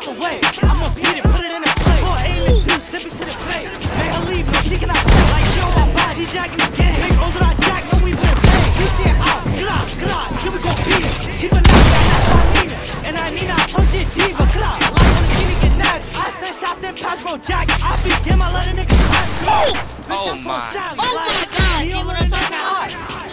out the way. I'ma beat it, put it in a plate. Pull aim and do, sip it to the plate. Make her leave, no, she cannot stay. Like, yo, my body, she jacking again. Big O's that I jack, no, we been paid. You see it out, get out, get out. Here we go beat it. Keep it out, that's my Nina. And I need I told shit diva, get out. Like when the scene get nasty. I send shots, then pass, bro, jack. I beat them, I let a nigga crack. Oh! Bitch, Oh I'm from my. Sally, Oh like, my God, he see on what the I'm talking high.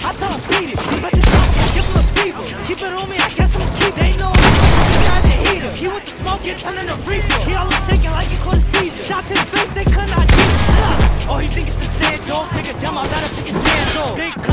I tell him beat it, but this time give him a fever. Keep it on me, I guess I'ma keep. They know Smoke, get turned into reefer. He always shaking like he caught a seizure. Shot his face, they could not do it. Oh, he think it's a stand dog, nigga. Dumb, I gotta pick his hands off. Big